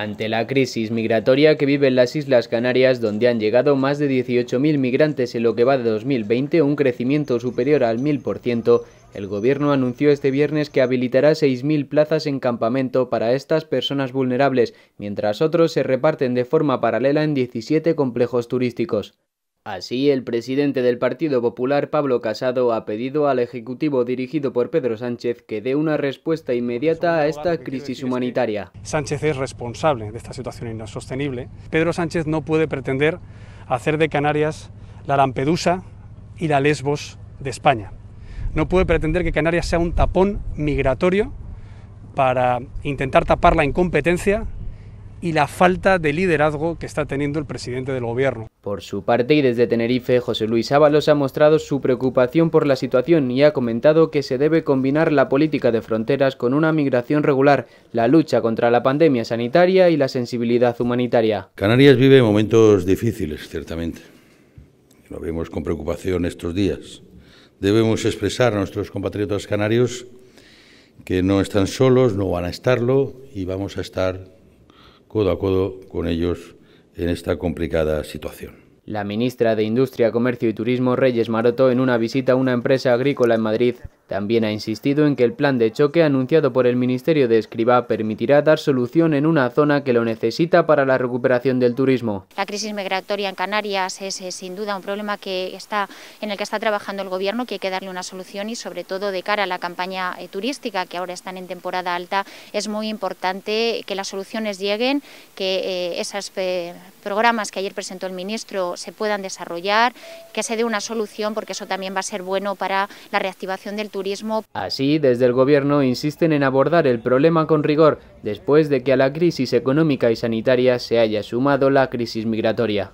Ante la crisis migratoria que viven las Islas Canarias, donde han llegado más de 18.000 migrantes en lo que va de 2020, un crecimiento superior al 1.000%, el Gobierno anunció este viernes que habilitará 6.000 plazas en campamento para estas personas vulnerables, mientras otros se reparten de forma paralela en 17 complejos turísticos. Así, el presidente del Partido Popular, Pablo Casado, ha pedido al Ejecutivo dirigido por Pedro Sánchez que dé una respuesta inmediata a esta crisis humanitaria. Sánchez es responsable de esta situación insostenible. Pedro Sánchez no puede pretender hacer de Canarias la Lampedusa y la Lesbos de España. No puede pretender que Canarias sea un tapón migratorio para intentar tapar la incompetencia y la falta de liderazgo que está teniendo el presidente del gobierno. Por su parte y desde Tenerife, José Luis Ábalos ha mostrado su preocupación por la situación y ha comentado que se debe combinar la política de fronteras con una migración regular, la lucha contra la pandemia sanitaria y la sensibilidad humanitaria. Canarias vive momentos difíciles, ciertamente. Lo vemos con preocupación estos días. Debemos expresar a nuestros compatriotas canarios que no están solos, no van a estarlo y vamos a estar codo a codo con ellos en esta complicada situación. La ministra de Industria, Comercio y Turismo, Reyes Maroto, en una visita a una empresa agrícola en Madrid, también ha insistido en que el plan de choque anunciado por el Ministerio de Escriba permitirá dar solución en una zona que lo necesita para la recuperación del turismo. La crisis migratoria en Canarias es, sin duda un problema que está, en el que está trabajando el Gobierno, que hay que darle una solución y sobre todo de cara a la campaña eh, turística, que ahora están en temporada alta, es muy importante que las soluciones lleguen, que eh, esos eh, programas que ayer presentó el Ministro se puedan desarrollar, que se dé una solución, porque eso también va a ser bueno para la reactivación del Así, desde el Gobierno insisten en abordar el problema con rigor, después de que a la crisis económica y sanitaria se haya sumado la crisis migratoria.